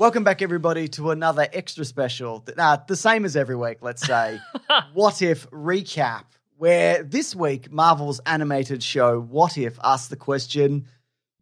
Welcome back, everybody, to another extra special. Nah, the same as every week, let's say. what If recap, where this week, Marvel's animated show, What If, asked the question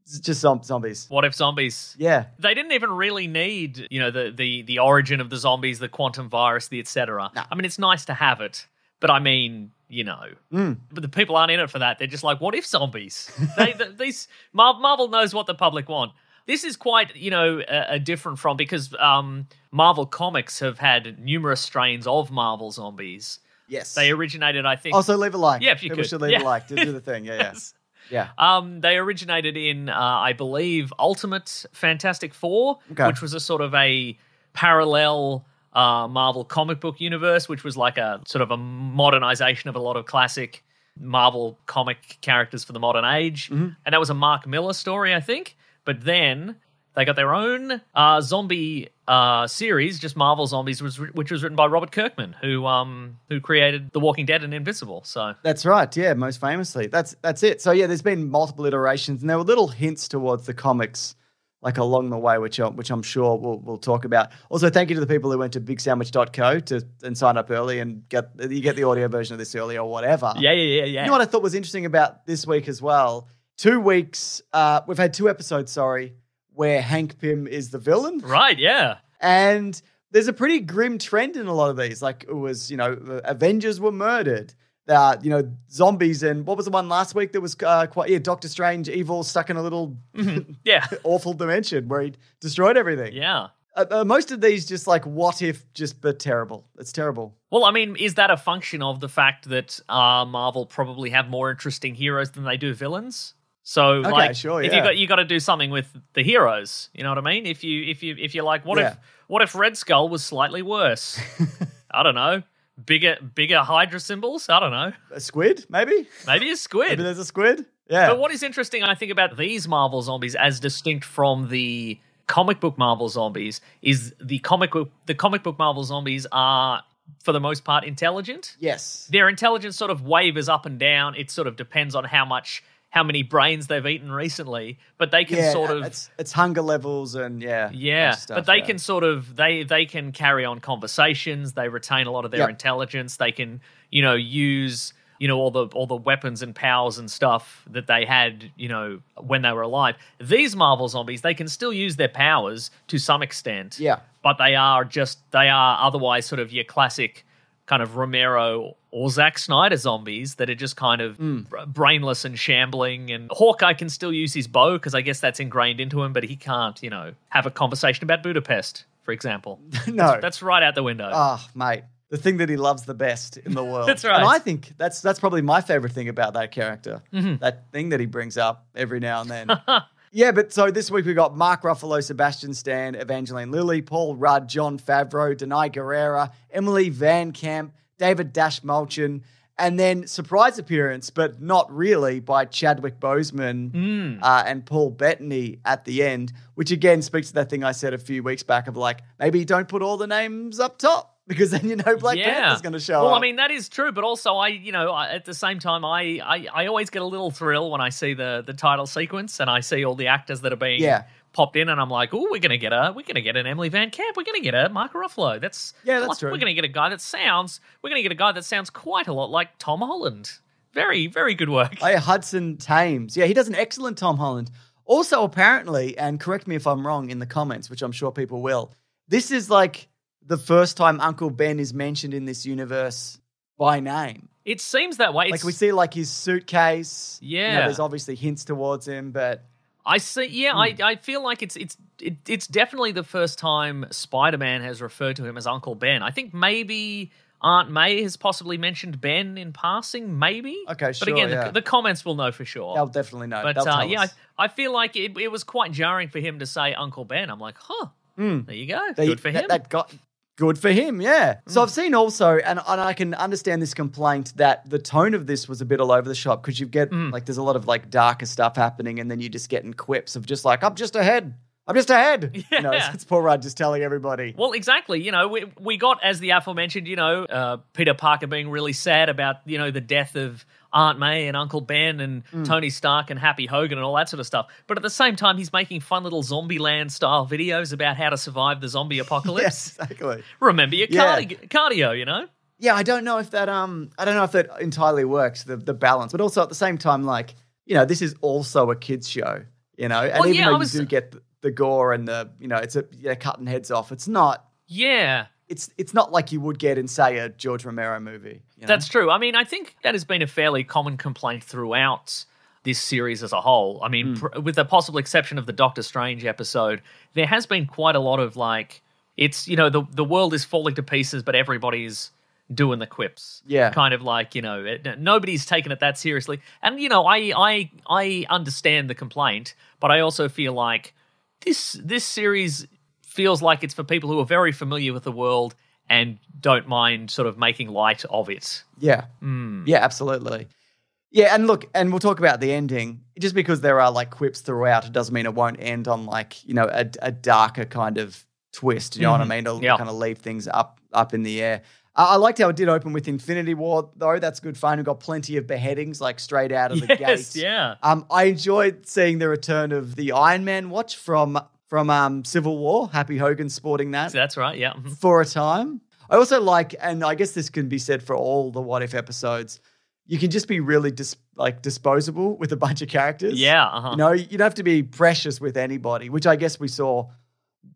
it's just zom- zombies. What if zombies? Yeah. They didn't even really need, you know, the the the origin of the zombies, the quantum virus, the etc. No. I mean, it's nice to have it, but I mean, you know, Mm. but the people aren't in it for that. They're just like, what if zombies? they, th these Mar- Marvel knows what the public want. This is quite, you know, a, a different from because um, Marvel comics have had numerous strains of Marvel zombies. Yes. They originated, I think. also, leave a like. Yeah, if you People could. should leave Yeah. a like. Do, do the thing. Yeah, yeah. Yes. Yeah. Um, they originated in, uh, I believe, Ultimate Fantastic Four, Okay. which was a sort of a parallel uh, Marvel comic book universe, which was like a sort of a modernization of a lot of classic Marvel comic characters for the modern age. Mm-hmm. And that was a Mark Millar story, I think. But then they got their own uh, zombie uh, series, just Marvel Zombies, which was written by Robert Kirkman, who um, who created The Walking Dead and Invincible. So That's right. Yeah, most famously. That's that's it. So yeah, there's been multiple iterations, and there were little hints towards the comics, like along the way, which I, which I'm sure we'll we'll talk about. Also, thank you to the people who went to bigsandwich.co to and sign up early and get you get the audio version of this early or whatever. yeah, yeah, yeah, yeah. You know what I thought was interesting about this week as well? Two weeks. Uh, we've had two episodes. Sorry, where Hank Pym is the villain. Right, yeah. And there's a pretty grim trend in a lot of these. Like it was, you know, Avengers were murdered. Uh, you know, zombies and what was the one last week that was uh, quite yeah, Doctor Strange, evil, stuck in a little Yeah. awful dimension where he destroyed everything. Yeah. Uh, uh, most of these just like what if, just but terrible. It's terrible. Well, I mean, is that a function of the fact that uh, Marvel probably have more interesting heroes than they do villains? So, like, sure, if you got you got to do something with the heroes, you know what I mean? If you if you if you're like, what Yeah. if what if Red Skull was slightly worse? I don't know, bigger bigger Hydra symbols. I don't know, A squid, maybe? maybe a squid. Maybe there's a squid. Yeah. But what is interesting, I think, about these Marvel zombies as distinct from the comic book Marvel zombies is the comic book the comic book Marvel zombies are for the most part intelligent. yes. Their intelligence sort of wavers up and down. It sort of depends on how much how many brains they've eaten recently, but they can yeah, sort of it's it's hunger levels and yeah, yeah, stuff, but they yeah. can sort of they they can carry on conversations. They retain a lot of their Yep. intelligence. They can you know use you know all the all the weapons and powers and stuff that they had you know when they were alive. These Marvel zombies they can still use their powers to some extent. Yeah. but they are just they are otherwise sort of your classic kind of Romero or Zack Snyder zombies that are just kind of br- brainless and shambling. And Hawkeye can still use his bow because I guess that's ingrained into him, but he can't, you know, have a conversation about Budapest, for example. no. That's right out the window. Oh, mate. The thing that he loves the best in the world. That's right. And I think that's that's probably my favorite thing about that character. Mm-hmm. That thing that he brings up every now and then. yeah, but so this week we got Mark Ruffalo, Sebastian Stan, Evangeline Lilly, Paul Rudd, Jon Favreau, Danai Gurira, Emily Van Camp, David Dastmalchian, and then surprise appearance, but not really, by Chadwick Boseman Mm. uh, and Paul Bettany at the end, which again speaks to that thing I said a few weeks back of like maybe don't put all the names up top because then you know Black Panther's going to show well, up. Well, I mean that is true, but also I, you know, I, at the same time, I, I, I always get a little thrill when I see the the title sequence and I see all the actors that are being Yeah. popped in, and I'm like, oh, we're gonna get a, we're gonna get an Emily Van Camp, we're gonna get a Mark Ruffalo. That's Yeah, that's like, true. We're gonna get a guy that sounds, we're gonna get a guy that sounds quite a lot like Tom Holland. Very, very good work. Oh, yeah, Hudson Thames. Yeah, he does an excellent Tom Holland. Also, apparently, and correct me if I'm wrong in the comments, which I'm sure people will. This is like the first time Uncle Ben is mentioned in this universe by name. it seems that way. Like we see like his suitcase. You know, Yeah. there's obviously hints towards him, but I see. Yeah, Hmm. I, I feel like it's it's it, it's definitely the first time Spider-Man has referred to him as Uncle Ben. I think maybe Aunt May has possibly mentioned Ben in passing. Maybe. Okay, But again, yeah. the, the comments will know for sure. they'll definitely know. but uh, yeah, I. I feel like it, it was quite jarring for him to say Uncle Ben. I'm like, huh. There you go. They- Good for that- him. That got good for him, yeah. So I've seen also, and, and I can understand this complaint that the tone of this was a bit all over the shop because you get like there's a lot of like darker stuff happening, and then you just getting quips of just like I'm just ahead, I'm just ahead. You know, it's, Yeah. it's Paul Rudd just telling everybody. Well, exactly. You know, we, we got, as the aforementioned, you know, uh, Peter Parker being really sad about, you know, the death of Aunt May and Uncle Ben and Mm. Tony Stark and Happy Hogan and all that sort of stuff. But at the same time, he's making fun little Zombieland style videos about how to survive the zombie apocalypse. Yes, exactly. Remember your Yeah. cardi- cardio, you know? Yeah, I don't know if that um I don't know if that entirely works, the the balance. But also at the same time, like, you know, this is also a kids show, you know? And Well, even yeah, though was- you do get the, the gore and the, you know, it's a yeah, cutting heads off, it's not Yeah. it's it's not like you would get in, say, a George Romero movie. You know? That's true. I mean, I think that has been a fairly common complaint throughout this series as a whole. I mean, hmm. pr- with the possible exception of the Doctor Strange episode, there has been quite a lot of like, it's, you know, the, the world is falling to pieces, but everybody's doing the quips. Yeah. Kind of like, you know, it, nobody's taken it that seriously. And, you know, I, I, I understand the complaint, but I also feel like this, this series feels like it's for people who are very familiar with the world and don't mind sort of making light of it. Yeah. Hmm. Yeah, absolutely. Yeah, and look, and we'll talk about the ending. Just because there are like quips throughout, it doesn't mean it won't end on like you know a, a darker kind of twist. You know what I mean? It'll Yeah. kind of leave things up up in the air. I liked how it did open with Infinity War, though. That's good fun. We got plenty of beheadings, like straight out of the Yes, gates. yeah. Um, I enjoyed seeing the return of the Iron Man watch from from um, Civil War. Happy Hogan sporting that That's right. Yeah. Mhm. for a time. I also like, and I guess this can be said for all the What If episodes. You can just be really dis- like disposable with a bunch of characters. Yeah. Uh-huh. you know, you don't have to be precious with anybody, which I guess we saw,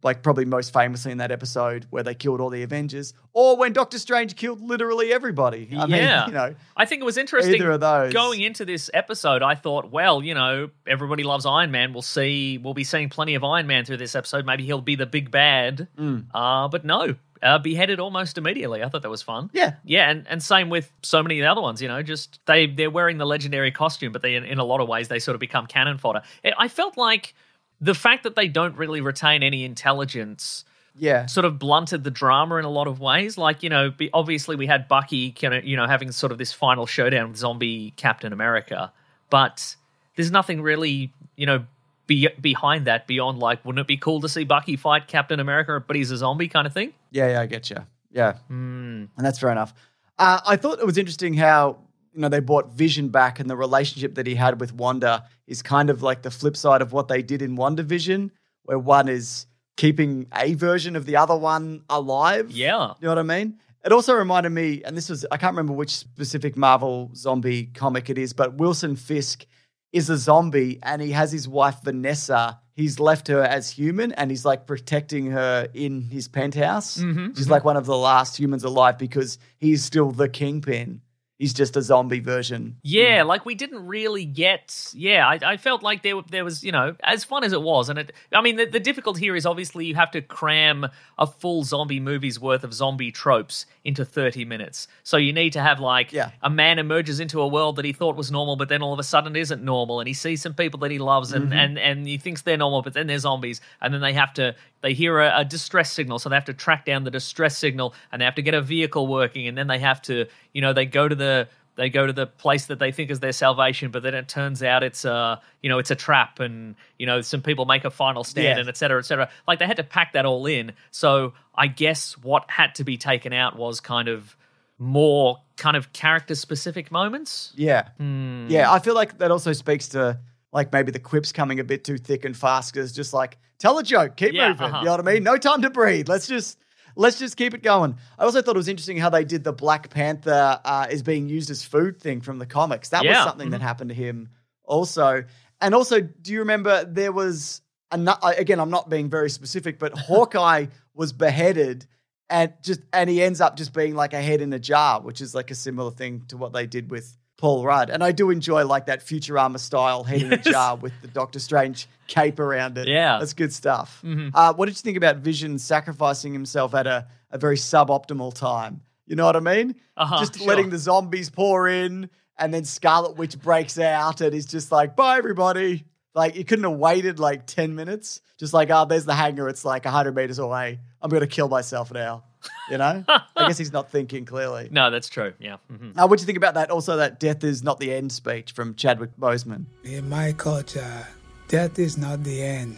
like probably most famously in that episode where they killed all the Avengers, or when Doctor Strange killed literally everybody. I Yeah. mean, you know, I think it was interesting. Either of those. Going into this episode, I thought, well, you know, everybody loves Iron Man. We'll see. We'll be seeing plenty of Iron Man through this episode. Maybe he'll be the big bad. Mm. Uh, but no, uh, beheaded almost immediately. I thought that was fun. yeah, Yeah, and, and same with so many of the other ones. You know, just they they're wearing the legendary costume, but they in, in a lot of ways they sort of become cannon fodder. I- I felt like the fact that they don't really retain any intelligence yeah, sort of blunted the drama in a lot of ways. Like, you know, obviously we had Bucky, kind of, you know, having sort of this final showdown with zombie Captain America, but there's nothing really, you know, be, behind that beyond like, wouldn't it be cool to see Bucky fight Captain America, but he's a zombie kind of thing? yeah, yeah. I get you. Yeah, Hmm. and that's fair enough. Uh, I thought it was interesting how you know they brought Vision back, and the relationship that he had with Wanda is kind of like the flip side of what they did in WandaVision, where one is keeping a version of the other one alive. Yeah. you know what I mean. It also reminded me, and this was I can't remember which specific Marvel zombie comic it is, but Wilson Fisk is a zombie, and he has his wife Vanessa. He's left her as human, and he's like protecting her in his penthouse. Mhm, She's like one of the last humans alive because he's still the kingpin. He's just a zombie version. Yeah, hmm. like we didn't really get. Yeah, I, I felt like there there was, you know, as fun as it was, and it. I mean, the, the difficulty here is obviously you have to cram a full zombie movie's worth of zombie tropes into thirty minutes. So you need to have like Yeah. a man emerges into a world that he thought was normal, but then all of a sudden isn't normal, and he sees some people that he loves, and mm-hmm. and and he thinks they're normal, but then they're zombies, and then they have to they hear a, a distress signal, so they have to track down the distress signal, and they have to get a vehicle working, and then they have to, you know, they go to the they go to the place that they think is their salvation, but then it turns out it's a you know it's a trap, and you know some people make a final stand, and et cetera, et cetera. Like they had to pack that all in. So I guess what had to be taken out was kind of more kind of character specific moments. Yeah. Hmm. Yeah, I feel like that also speaks to like maybe the quips coming a bit too thick and fast because just like tell a joke, keep Yeah, moving. uh-huh. You know what I mean? No time to breathe. Let's just let's just keep it going. I also thought it was interesting how they did the Black Panther uh, is being used as food thing from the comics. That was something that mhm. happened to him also. And also, do you remember there was ano- again? I'm not being very specific, but Hawkeye was beheaded. And just and he ends up just being like a head in a jar, which is like a similar thing to what they did with Paul Rudd. And I do enjoy like that Futurama style head in a jar with the Doctor Strange cape around it. Yeah. That's good stuff. Mhm. Uh, what did you think about Vision sacrificing himself at a, a very suboptimal time? You know what I mean? Uh-huh, just sure. letting the zombies pour in and then Scarlet Witch breaks out and is just like, bye, everybody. Like, you couldn't have waited like 10 minutes. Just like, oh, there's the hangar. It's like 100 meters away. I'm going to kill myself now. You know? I guess he's not thinking clearly. No, that's true. Yeah. hmm Uh, what do you think about that? Also, that death is not the end speech from Chadwick Boseman. In my culture, death is not the end.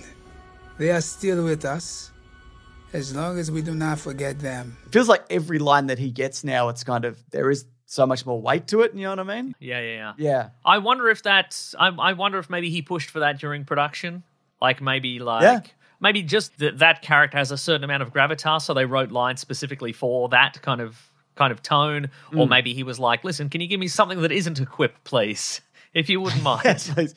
They are still with us as long as we do not forget them. It feels like every line that he gets now, it's kind of there is so much more weight to it. You know what I mean? Yeah, yeah, yeah. Yeah. I wonder if that's. I, I wonder if maybe he pushed for that during production. Like maybe like Yeah. Maybe just that that character has a certain amount of gravitas, so they wrote lines specifically for that kind of kind of tone. Mm. Or maybe he was like, "Listen, can you give me something that isn't a quip, please, if you wouldn't mind." Yes, please.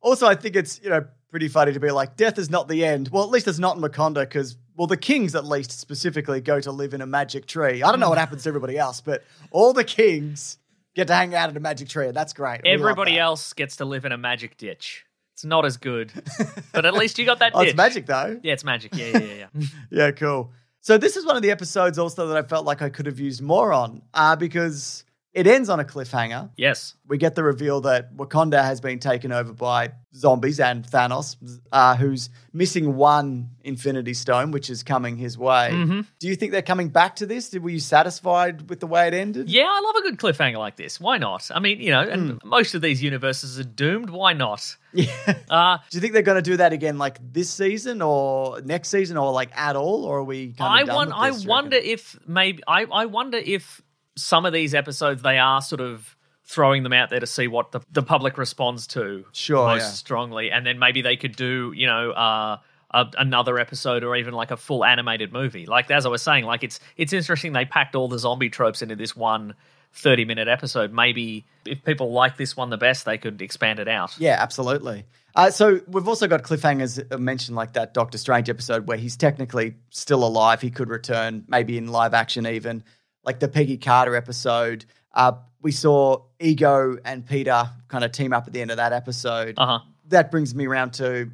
Also, I think it's you know pretty funny to be like, death is not the end. Well, at least it's not in Wakanda because well, the kings at least specifically go to live in a magic tree. I don't know what happens to everybody else, but all the kings get to hang out in a magic tree, and that's great. Everybody that. else gets to live in a magic ditch. It's not as good, but at least you got that Oh, ditch. it's magic though. Yeah, it's magic. Yeah, yeah, yeah. yeah. Yeah, cool. So this is one of the episodes also that I felt like I could have used more on, uh, because it ends on a cliffhanger. yes. we get the reveal that Wakanda has been taken over by zombies and Thanos, uh, who's missing one Infinity Stone, which is coming his way. Mm-hmm. Do you think they're coming back to this? Did were you satisfied with the way it ended? Yeah, I love a good cliffhanger like this. Why not? I mean, you know, and most of these universes are doomed. Why not? Yeah. Uh, Do you think they're going to do that again, like this season or next season, or like at all, or are we? Kind I of done want. with I wonder if maybe. I. I wonder if some of these episodes they are sort of throwing them out there to see what the, the public responds to Sure, most yeah. strongly, and then maybe they could do you know. uh a, another episode or even like a full animated movie like as i was saying like it's it's interesting they packed all the zombie tropes into this one 30 minute episode maybe if people like this one the best they could expand it out Yeah, absolutely. Uh, so we've also got cliffhangers uh, mentioned, like that Doctor Strange episode where he's technically still alive. He could return, maybe in live action, even like the Peggy Carter episode. Uh, we saw Ego and Peter kind of team up at the end of that episode. uh-huh That brings me around to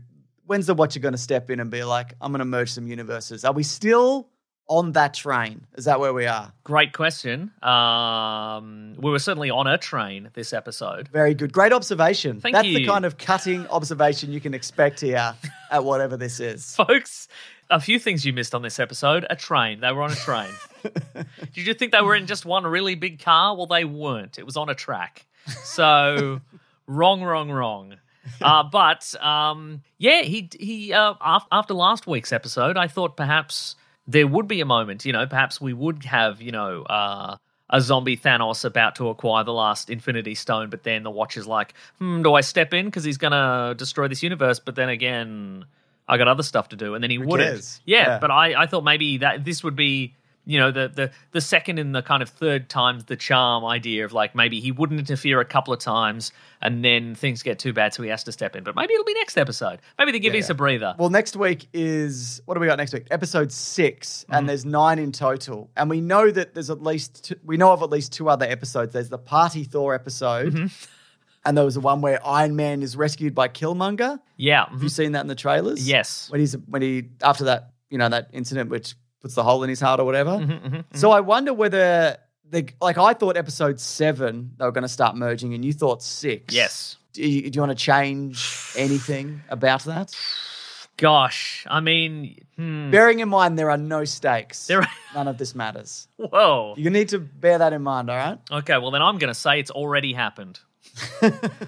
when's the Watcher going to step in and be like, "I'm going to merge some universes"? Are we still on that train? Is that where we are? Great question. Um, we were certainly on a train this episode. Very good. Great observation. Thank That's the kind of cutting observation you can expect here at whatever this is. Folks, a few things you missed on this episode. A train. They were on a train. Did you think they were in just one really big car? Well, they weren't. It was on a track. So, wrong, wrong, wrong. Uh, but um, yeah, he he. Uh, after last week's episode, I thought perhaps there would be a moment. You know, perhaps we would have you know uh, a zombie Thanos about to acquire the last Infinity Stone, but then the Watcher's like, hmm, do I step in because he's gonna destroy this universe? But then again, I got other stuff to do, and then he wouldn't. cares? Yeah, Yeah. but I, I thought maybe that this would be you know the the the second and the kind of third times the charm idea of like maybe he wouldn't interfere a couple of times and then things get too bad so he has to step in but maybe it'll be next episode maybe they give Yeah, us yeah. a breather Well, next week is what do we got next week? Episode 6 Mm-hmm. and there's nine in total. And we know that there's at least two, we know of at least two other episodes. There's the Party Thor episode, Mm-hmm. and there was the one where Iron Man is rescued by Killmonger. yeah Have you seen that in the trailers? yes When he's when he after that you know that incident which puts the hole in his heart or whatever. Mhm, So I wonder whether the like I thought episode seven they were going to start merging, and you thought six. yes Do you, do you want to change anything about that? gosh i mean hmm, Bearing in mind there are no stakes. There are- None of this matters. whoa You need to bear that in mind, all right? okay well then i'm gonna say it's already happened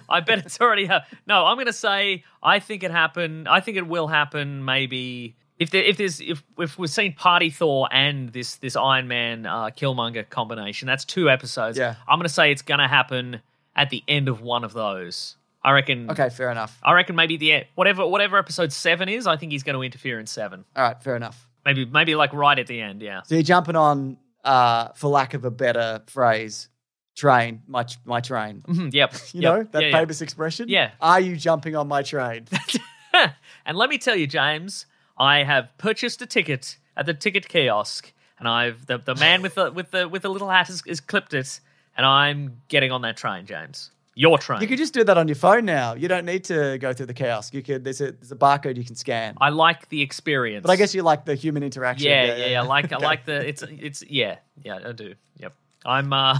I bet it's already happened. No, I'm going to say I think it happened. I think it will happen. Maybe if there, if there's if if we've seen Party Thor and this this Iron Man uh, Killmonger combination, that's two episodes. Yeah. I'm going to say it's going to happen at the end of one of those. I reckon. Okay, fair enough. I reckon maybe the whatever whatever episode seven is. I think he's going to interfere in seven. All right, fair enough. Maybe maybe like right at the end. Yeah. So you're jumping on, uh, for lack of a better phrase, train, my, my train. Mhm, Yep. You yep, know, that yeah, yeah. famous expression? Yeah. Are you jumping on my train? and let me tell you, James, I have purchased a ticket at the ticket kiosk, and I've the, the man with the with the with the little hat has, has clipped it, and I'm getting on that train, James. Your train. you could just do that on your phone now. You don't need to go through the kiosk. You could there's a there's a barcode you can scan. I like the experience. But I guess you like the human interaction. yeah, yeah, yeah, I like I like the it's it's yeah yeah I do. Yep. I'm uh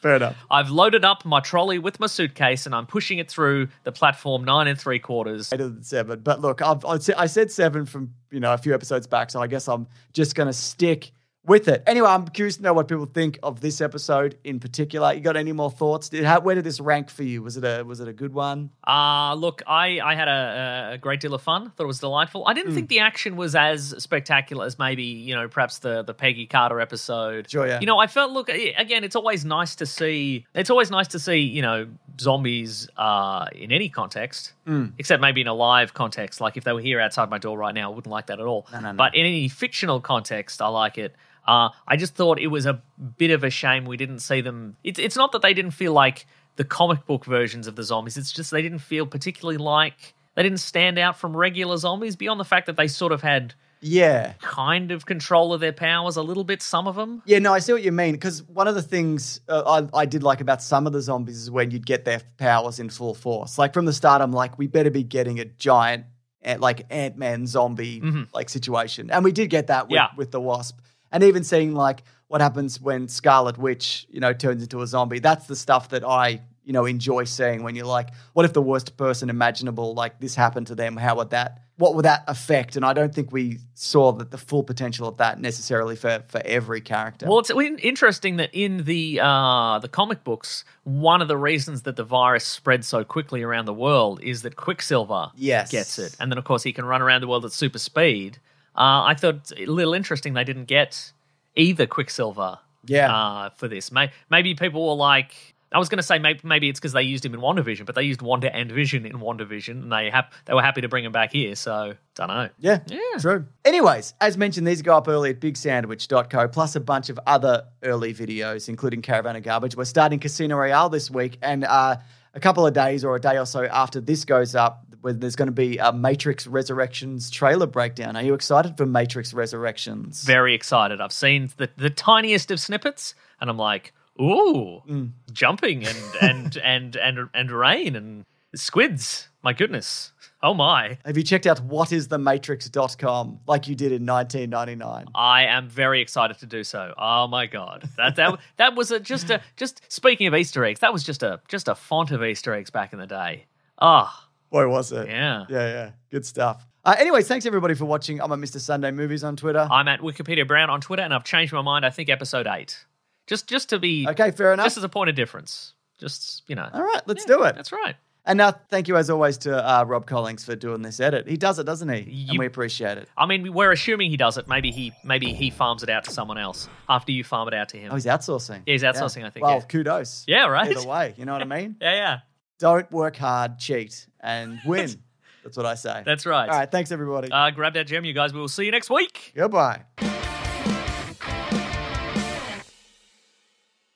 Fair enough. I've loaded up my trolley with my suitcase and I'm pushing it through the platform nine and three quarters. Later than seven. But look, I've, I'd I said seven from you know a few episodes back, so I guess I'm just going to stick with it. Anyway, I'm curious to know what people think of this episode in particular. You got any more thoughts? Did, how, where did this rank for you? Was it a was it a good one? Uh look, I I had a, a great deal of fun. Thought it was delightful. I didn't think the action was as spectacular as maybe you know perhaps the the Peggy Carter episode. Sure, yeah. You know, I felt look again. It's always nice to see. It's always nice to see you know zombies uh in any context, Hmm. except maybe in a live context. Like if they were here outside my door right now, I wouldn't like that at all. no, no. But in any fictional context, I like it. Uh, I just thought it was a bit of a shame we didn't see them. It's it's not that they didn't feel like the comic book versions of the zombies. It's just they didn't feel particularly like they didn't stand out from regular zombies beyond the fact that they sort of had Yeah. kind of control of their powers a little bit. Some of them. Yeah, no, I see what you mean. Because one of the things uh, I, I did like about some of the zombies is when you'd get their powers in full force. Like from the start, I'm like, we better be getting a giant, eh, like Ant Man zombie like situation, and we did get that with, Yeah. with the Wasp. And even seeing like what happens when Scarlet Witch, you know, turns into a zombie. That's the stuff that I, you know, enjoy seeing. When you're like, what if the worst person imaginable, like this happened to them? How would that? What would that affect? And I don't think we saw that the full potential of that necessarily for for every character. Well, it's interesting that in the uh, the comic books, one of the reasons that the virus spread so quickly around the world is that Quicksilver Yes. gets it, and then of course he can run around the world at super speed. Uh, I thought a little interesting they didn't get either Quicksilver Yeah. uh, for this. May- maybe people were like, I was going to say maybe, maybe it's because they used him in WandaVision, but they used Wanda and Vision in WandaVision, and they hap- they were happy to bring him back here. So don't know. Yeah, Yeah. true. Anyways, as mentioned, these go up early at bigsandwich.co, plus a bunch of other early videos, including Caravan of Garbage. We're starting Casino Royale this week, and uh, a couple of days or a day or so after this goes up, where there's going to be a Matrix Resurrections trailer breakdown. Are you excited for Matrix Resurrections? Very excited. I've seen the, the tiniest of snippets, and I'm like, ooh, Mm. jumping and and and and and rain and squids. My goodness. Oh my. Have you checked out whatisthematrix.com like you did in 1999? I am very excited to do so. Oh my god, that that that was a, just a just speaking of Easter eggs, that was just a just a font of Easter eggs back in the day. Ah, Boy, was it. yeah. Yeah, yeah. Good stuff. Uh, anyways, thanks everybody for watching. I'm at Mr. Sunday Movies on Twitter. I'm at Wikipedia Brown on Twitter, and I've changed my mind. I think episode eight, just just to be Okay, fair enough. just as a point of difference. Just you know, All right, let's do it. that's right. And now, thank you as always to uh, Rob Collings for doing this edit. He does it, doesn't he? and we appreciate it. I mean, we're assuming he does it. Maybe he maybe he farms it out to someone else after you farm it out to him. Oh, he's outsourcing. Yeah, he's outsourcing, I think, Well, yeah. kudos. yeah, right. Either way, you know what I mean? Yeah, yeah, Don't work hard, cheat, and win. That's what I say. that's right. All right, thanks everybody. Uh, grab that gem, you guys. We will see you next week. Goodbye.